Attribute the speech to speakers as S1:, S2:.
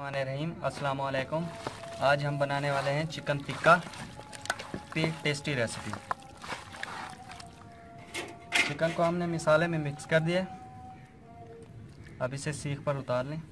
S1: रहीम, अस्सलाम वालेकुम आज हम बनाने वाले हैं चिकन टिक्का की टेस्टी रेसिपी। चिकन को हमने मिसाले में मिक्स कर दिया। अब इसे सीख पर उतार लें।